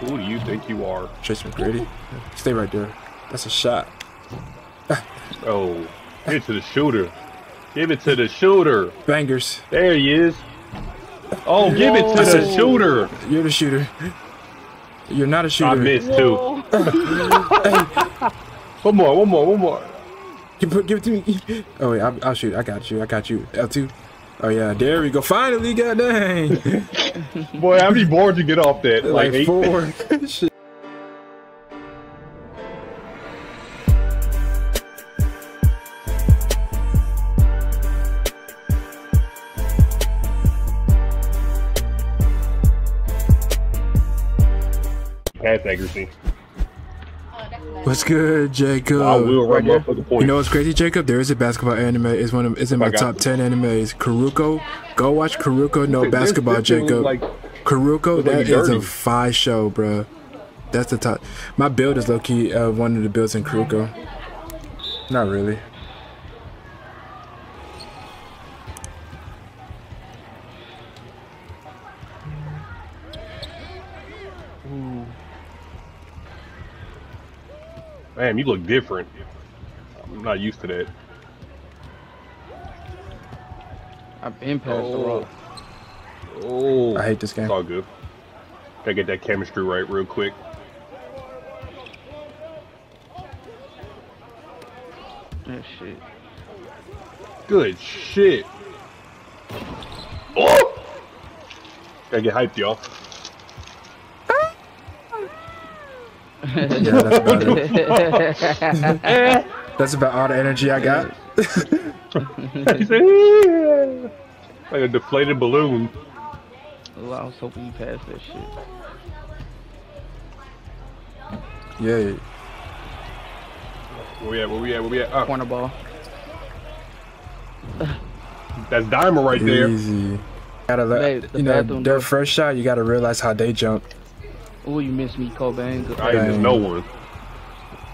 Who do you think you are? Tracy McGrady. Stay right there. That's a shot. Oh, give it to the shooter. Give it to the shooter. Bangers. There he is. Oh, give it to the shooter. You're the shooter. You're not a shooter. I missed too. One more, one more, one more. Give, it- give it to me. Oh wait, I'll, I'll shoot. I got you. I got you. L2. Oh yeah, there we go. Finally, god dang. Boy, how many boards you get off that? Like, like four. Shit. Pass accuracy. What's good, Jacob? I will run there. motherfucking point. You know what's crazy, Jacob? There is a basketball anime. It's one of it's in my top you. ten animes. Kuroko. Go watch Kuroko. No This- this- basketball, this Jacob. was Like, Kuroko, like that is dirty. a fire show, bro. That's the top. My build is low key uh, one of the builds in Kuroko. Not really. Man, you look different. I'm not used to that. I've been past the Oh. rock. Oh, I hate this game. It's all good. Gotta get that chemistry right real quick. That shit. Good shit. Oh! Gotta get hyped, y'all. Yeah, that's about it. That's about all the energy I got. He said, "Yeah." like a deflated balloon. Ooh, I was hoping you passed that shit. Yeah. Where we at? Where we at? Where we at? Ah, Corner ball. that's Diamond right there. Easy. Gotta let Hey, the you know their first shot. You gotta realize how they jump. Ooh, you missed me, Cobain. Good I ain't miss no one.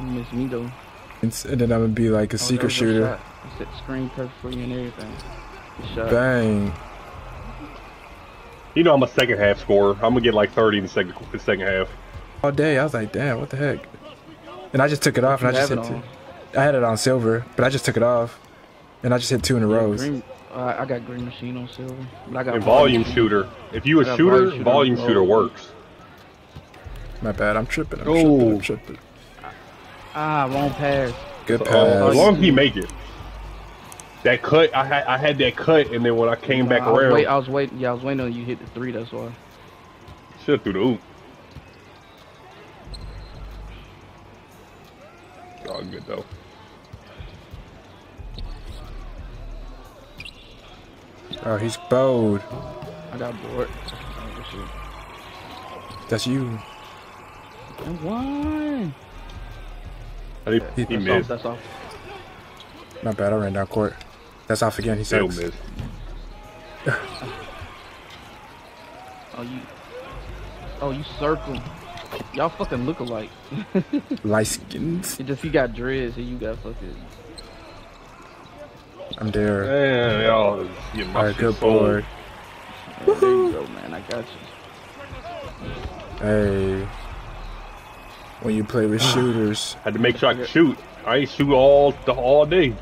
You missed me though. And, and then I'm gonna be like a Oh, secret that was a shooter. shot. I set screen perfect for you and everything. Good shot. Bang. You know I'm a second half scorer. I'm gonna get like 30 in the second the second half. All day. I was like, damn, what the heck? And I just took it off, and I just hit. Two. I had it on silver, but I just took it off, and I just hit two in a row. Uh, I got green machine on silver, but I got And volume shooter. If you I a got shooter, volume volume shooter. shooter works. My bad. I'm tripping. I'm Oh. tripping. I'm tripping. Ah, wrong pass. Good Uh, pass. as long as he make it. That cut, I had I had that cut, and then when I came back I around, wait, I was waiting. Yeah, I was waiting on you hit the three. That's why. shit through the hoop. All good though. Oh, he's bold. I got bored. Oh, shit. That's you. And one. I think He- he That's missed. off. That's off. My bad. I ran down court. That's off again. He Still sucks. missed. Oh, you. Oh, you circle. Y'all fucking look alike. Light skins. It just he got dreads and you got fucking. I'm there. Man, y'all, get my All right, shit good sold. board. Yeah, there you go, man. I got you. Hey. When you play with shooters, Had to make sure I could shoot. I ain't shoot all the all day.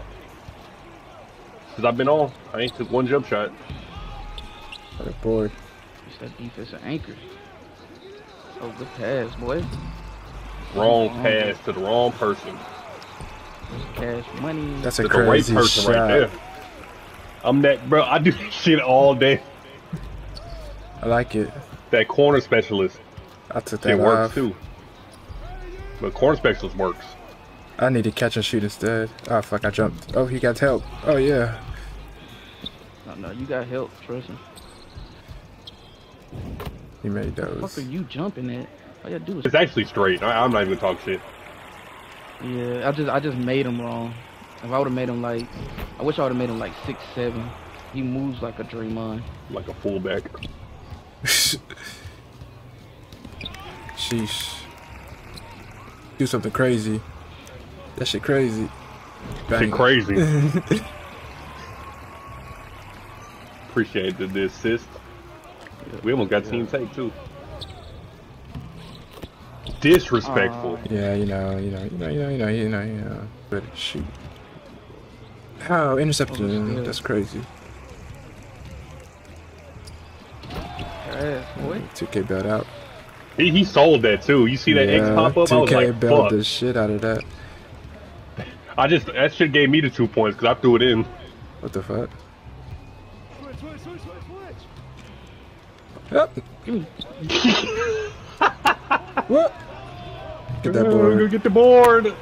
Cause I've been on. I ain't took one jump shot. Oh, good board. It's that defensive anchor. Oh, good pass, boy. Wrong pass to the wrong person. Cash money. That's a To the right crazy person shot. right there. I'm that bro. I do this shit all day. I like it. That corner specialist. I took It that works too. But corner specialist works. I need to catch and shoot instead. Oh fuck! I jumped. Oh, he got help. Oh yeah. No, no, you got help. Trust me. He made those. What those. are you jumping at? All you gotta do is. It's actually straight. I, I'm not even talking shit. Yeah, I just I just made him wrong. If I would have made him like, I wish I would have made him like six seven. He moves like a Draymond. Like a fullback. Sheesh. Do something crazy. That shit crazy. Bang. Shit crazy. Appreciate the, the assist. We almost got team take too. disrespectful. Uh, yeah, you know, you know, you know, you know, you know, you know, you know. But shoot. How intercepted? Oh, That's crazy. Ass, boy. 2K bailed out. He, he sold that too. You see that X pop up? I was like, bailed fuck. the shit out of that. I just that shit gave me the two points because I threw it in. What the fuck? Yep. Give me. What? Get that Go board. get the board.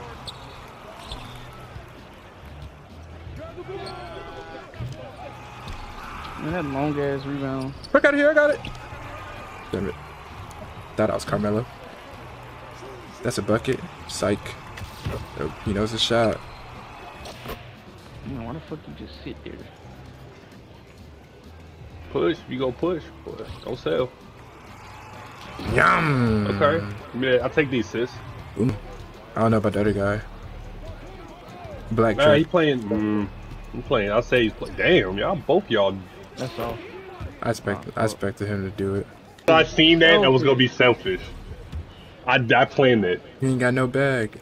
Man, that long ass rebound. I got it here. I got it. Damn it. Thought I was Carmelo. That's a bucket. Psych. Oh, he knows the shot. Man, why the fuck you just sit there? Push. You go push. Boy, Don't sell. Yum. Okay. Yeah, I'll take these, assist. Ooh. I don't know about the other guy. Black Nah, he playing. Mm, I'm playing. I'll say he's playing. Damn, y'all both y'all. That's all. I expect I expected him to do it. I seen that. I was gonna be Selfish. selfish. I, I planned it. He ain't got no bag.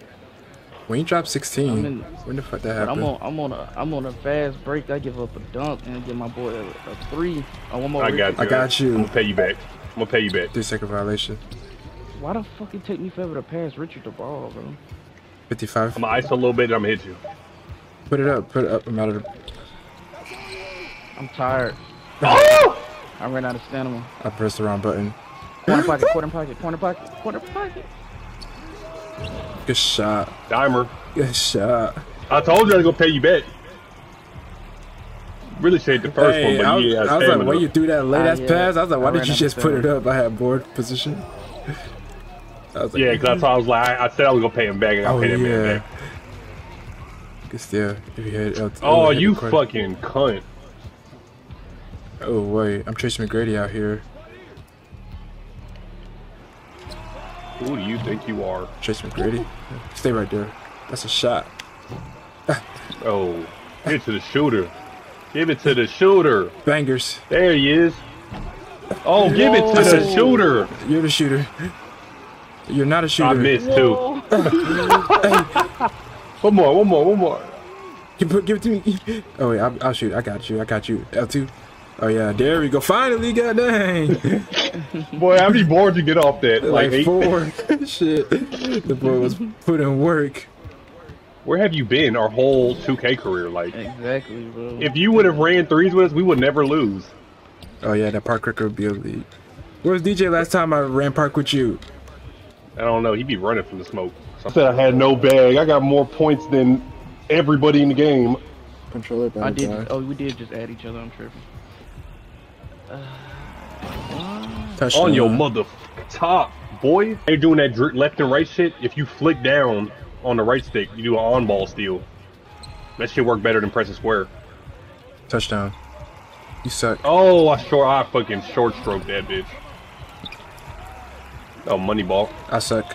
When you drop 16, in- when the fuck that But I'm on, I'm on a, I'm on a fast break. I give up a dunk and get my boy a, a three. Oh, one more. I got you. I got you. I'm gonna pay you back. I'm gonna pay you back. Three second violation. Why the fuck it take me forever to pass Richard the ball, bro? 55. I'm gonna ice a little bit. and I'm gonna hit you. Put it up. Put it up. I'm out of the. I'm tired. Oh! I ran out of stamina. I pressed the wrong button. Corner pocket, corner pocket, corner pocket, corner pocket. Good shot. Dimer. Good shot. I told you I was gonna pay you back. Really saved the first Hey, one, but I was, yeah, I was like, why you threw that late Ah, ass yeah. pass, I was like, why I did ran you just put it up? I had board position. I was like, yeah, because I was like, I, I said I was gonna pay him back, and I Oh paid him yeah. back. Good still. If you hit L- Oh, hit you fucking cunt! Oh wait, I'm Tracy McGrady out here. Who do you think you are? Tracy McGrady. Stay right there. That's a shot. Oh, give it to the shooter. Give it to the shooter. Bangers. There he is. Oh, give it to the shooter. You're the shooter. You're not a shooter. I missed too. One more, one more, one more. Give, it- give it to me. Oh wait, I'll, I'll shoot. I got you. I got you. L2. Oh yeah, there we go. Finally, god dang. Boy, how many boards you get off that? Like, like four. Shit. The boy was putting in work. Where have you been our whole 2K career? Like, Exactly, bro. if you would have ran threes with us, we would never lose. Oh yeah, that park record would be a lead. Where was DJ last time I ran park with you? I don't know. He'd be running from the smoke. I said I had no bag. I got more points than everybody in the game. Controller I did. Oh, we did just add each other. I'm tripping. Touchdown. On your mother top, boy. They're doing that left and right shit. If you flick down on the right stick, you do an on ball steal. That shit work better than pressing square. Touchdown. You suck. Oh, I short, I fucking short stroke that bitch. Oh, money ball. I suck.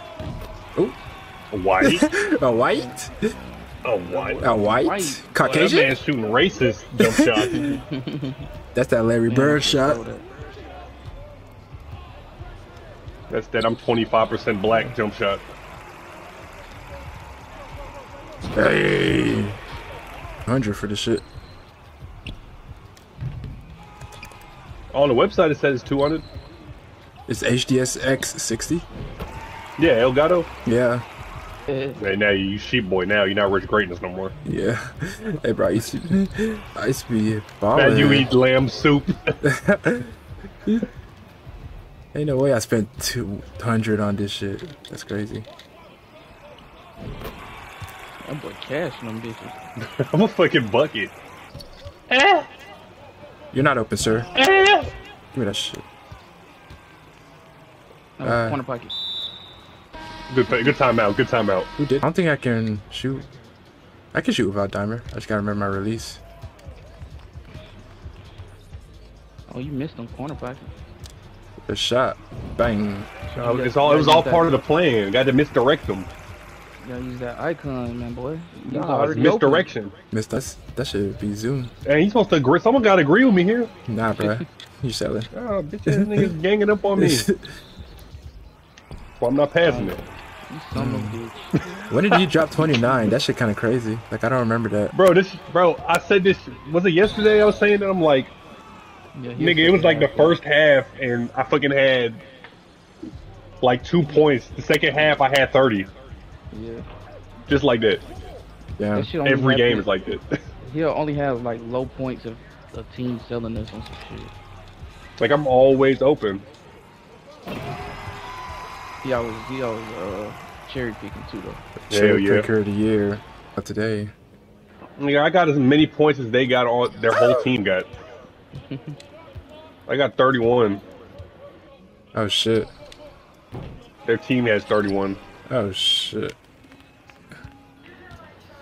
A white. A white? A white. A white? White. That Caucasian? man shooting racist jump shots. That's that Larry Bird shot. That's that I'm 25% black jump shot. Hey. 100 for the shit. On the website it says 200. It's HDSX 60? Yeah, Elgato. Yeah. Eh, Hey, now you sheep boy. Now you're not rich greatness no more. Yeah. Hey, bro, I used to, I used to be balling. Man, you eat lamb soup. Ain't no way I spent 200 on this shit. That's crazy. That boy cash them bitches. I'm a fucking bucket. You're not open, sir. Give me that shit. No, Uh, corner pocket. Good, good timeout. Good timeout. Who did? I don't think I can shoot. I can shoot without dimer. I just gotta remember my release. Oh, you missed them corner pocket. The shot. Bang. Uh, it's all. It was all part of the plan. Got to misdirect them. You gotta use that icon, man, boy. You Nah, it's misdirection. Missed that. That should be zoom. And he's supposed to agree. Someone got to agree with me here. Nah, bro. You selling. Oh, bitch ass niggas ganging up on me. Well, I'm not passing it. You son of a Mm. When did you drop 29? That shit kind of crazy. Like I don't remember that. Bro, this bro, I said this was it yesterday I was saying that I'm like Yeah, nigga, it was like the half, first half and I fucking had like two points. The second half I had thirty. Yeah. Just like that. Yeah. That Every game happen- is like that. He'll only have like low points if a team selling this on some shit. like I'm always open. He always he always uh cherry picking too though. Cherry yeah. picker of the year of today. Nigga, I got as many points as they got All their whole team got. I got 31. Oh shit. Their team has 31. Oh shit.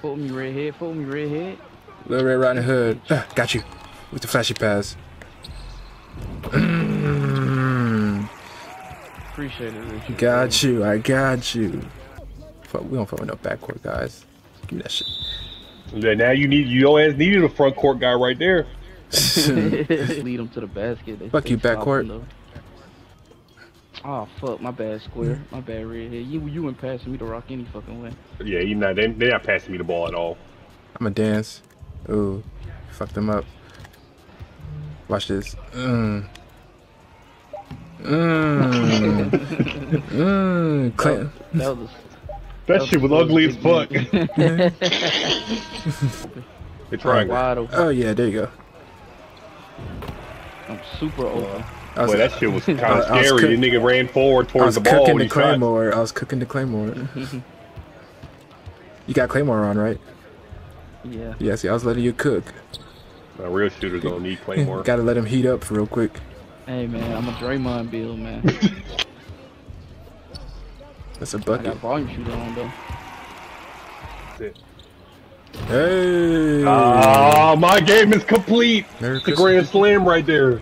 Fool me redhead, fool me redhead. Little Red Riding Hood. Ah, got you. With the flashy pass. Appreciate it, Richard. got you. I got you. Fuck, we don't fuck with no backcourt guys. Give me that shit. Yeah, Now you need you always needed a front court guy right there. Lead them to the basket. They Fuck stay you, backcourt. soft. Oh fuck, my bad, square. My bad, redhead. You you went passing me the rock any fucking way. Yeah, you not they, they're not passing me the ball at all. I'ma dance. Ooh. Fuck them up. Watch this. Mm. Mmm. Mmm. Clay. That was That shit was ugly as fuck. It's right. wide. Oh yeah, there you go. I'm super open. I was, that shit was kind of was scary. the nigga ran forward towards the ball cooking when the he shot. claymore. I was cooking the claymore. you got claymore on, right? Yeah. Yeah. See, I was letting you cook. Nah, real shooters don't need claymore. Gotta let him heat up real quick. Hey man, I'm a Draymond build man. That's a bucket. got volume shooter on though. Hey. Ah, my game is complete. Merry It's a grand slam right there.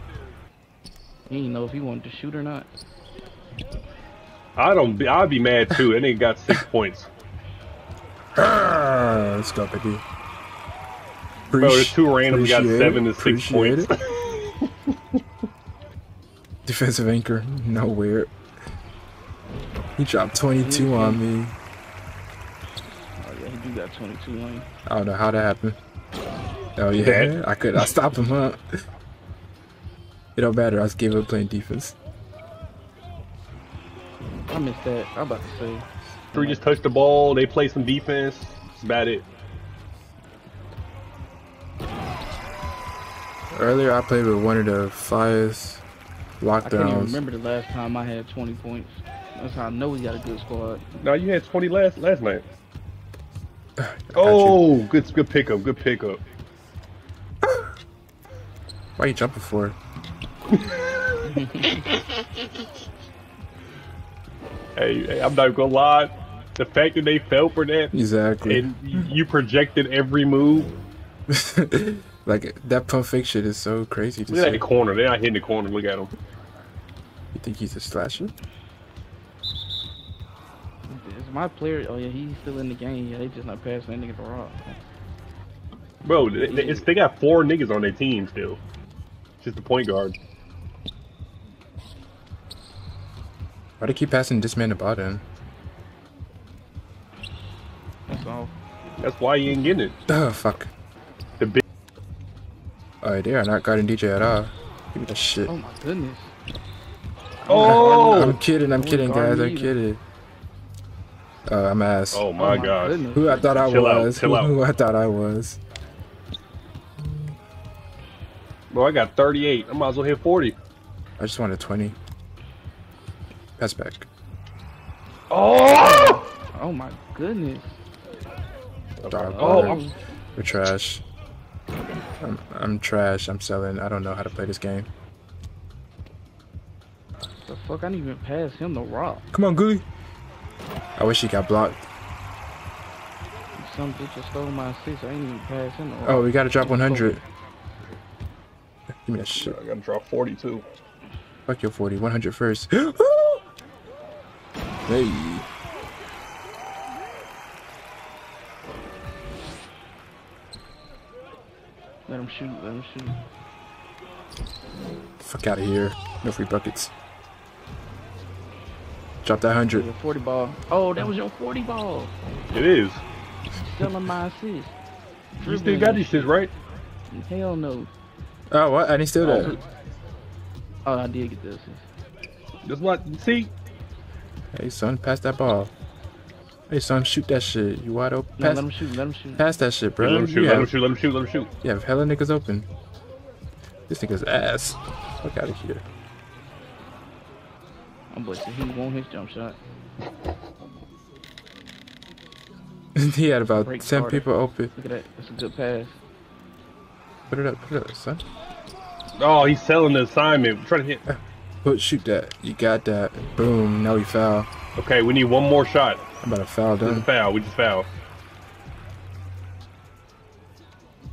He didn't know if he wanted to shoot or not. I don't. Be, I'd be mad too. That nigga got six points. Ah, let's go, baby. Bro, there's two randoms got seven it. to six points. it. Defensive anchor, nowhere. He dropped 22 on me. Oh yeah, he do got 22 on you. I don't know how that happened. Oh yeah, I could. I stopped him, huh? It don't matter. I was gave up playing defense. I missed that. I'm about to say. Three just touched the ball. They play some defense. That's about it. Earlier, I played with one of the fires I can't even remember the last time I had 20 points. That's how I know he got a good squad. No, you had 20 last last night. Got you. Oh, good good pickup. Good pickup. Why you jumping for? Hey, hey, I'm not gonna lie. The fact that they fell for that Exactly. and you projected every move. like that pump fake shit is so crazy to Look at the corner. They're not hitting the corner. Look at him. You think he's a slasher? It's my player. Oh yeah, he's still in the game. Yeah, they just not passing that nigga the rock. Bro, they, they- it's, they got four niggas on their team still. Just the point guard. Why do they keep passing this man the ball then? That's all. That's why you ain't getting it. Oh fuck. The. Oh, they are not guarding DJ at all. Give me that shit. Oh my goodness. Oh, I'm kidding, I'm Wouldn't kidding, guys, me I'm kidding. Oh, I'm ass. oh my Oh gosh. goodness. Who I thought I Chill out, was. chill out. Who I thought I was. Bro, I got 38. I might as well hit 40. I just wanted 20. Pass back. Oh! Oh my goodness. Dog Oh. I'm- We're trash. I'm, I'm trash. I'm selling. I don't know how to play this game. The fuck? I didn't even pass him the rock. Come on, Gooey. I wish he got blocked. Some bitch just stole my assist. I ain't even pass him the rock. Oh, we gotta drop 100. Give me that shit. I gotta drop 42. Fuck your 40. 100 first. hey. Let him shoot. Let him shoot. Fuck out of here. No free buckets. Drop that hundred. Your 40 ball. Oh, that was your 40 ball. It is. Stealing my assist. You still got these shits, right? Hell no. Oh, what? I didn't steal that. Oh, I did get the assist. That's what. See, Hey, son, pass that ball. Hey, son, shoot that shit. You wide open. No, Pass, let him shoot. Let him shoot. pass that shit, bro. let him shoot. You Let him shoot. Let him shoot. Let him shoot. you have hella niggas open. This nigga's ass. Fuck out of here. I'm boy said he won his jump shot. he had about Break 10 Carter. people open. Look at that. That's a good pass. Put it up, put it up, son. Oh, he's selling the assignment. Trying to hit. Put, shoot that. You got that. Boom. Now we foul. Okay, we need one more shot. I'm about to foul This is a done. foul. We just foul.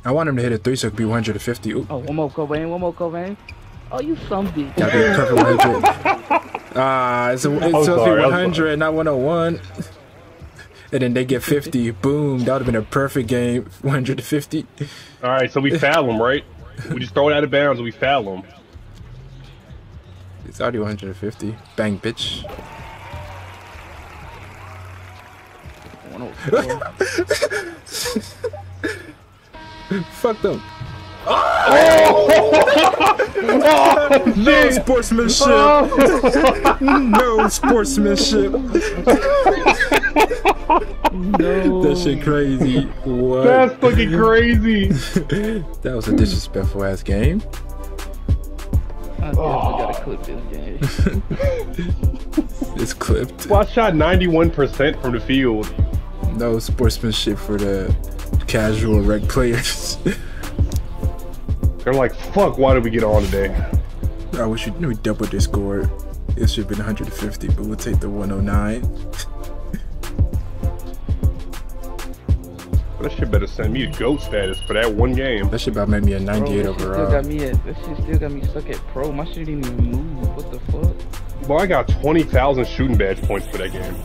I want him to hit a three so it could be 150. Ooh, Oh, one more Cobain. One more Cobain. Oh, you some bitch. gotta be a perfect 100. Ah, it's, a, it's supposed to be 100, not 101. And then they get 50. Boom. That would have been a perfect game. 150. All right, so we foul him, right? We just throw it out of bounds and we foul him. It's already 150. Bang, bitch. 104. Fuck them. Oh, No sportsmanship. no sportsmanship. no. That shit crazy. What? That's fucking crazy. that was a disrespectful ass game. I definitely gotta clip this game. It's clipped. Well, I shot 91% from the field. No sportsmanship for the casual rec players. They're like, fuck, why did we get on today? I wish we, we doubled this score. It should have been 150, but we'll take the 109. That shit better send me to GOAT status for that one game. That shit about made me a 98 that shit still got me at. That shit still got me stuck at pro. My shit didn't even move. What the fuck? Well, I got 20,000 shooting badge points for that game.